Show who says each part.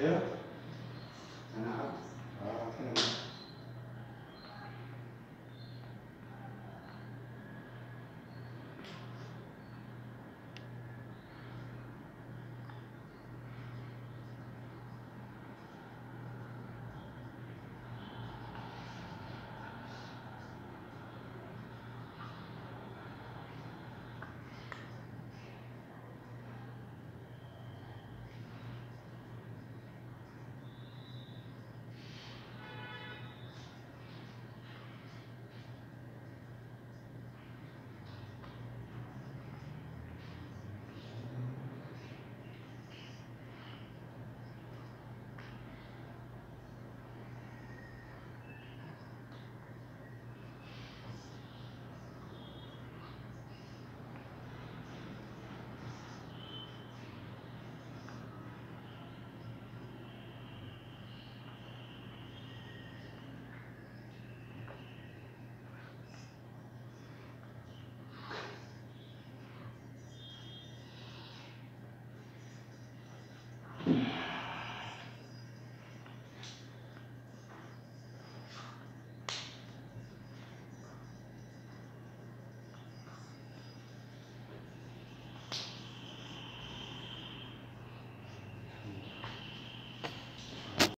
Speaker 1: Yeah. Mm-hmm.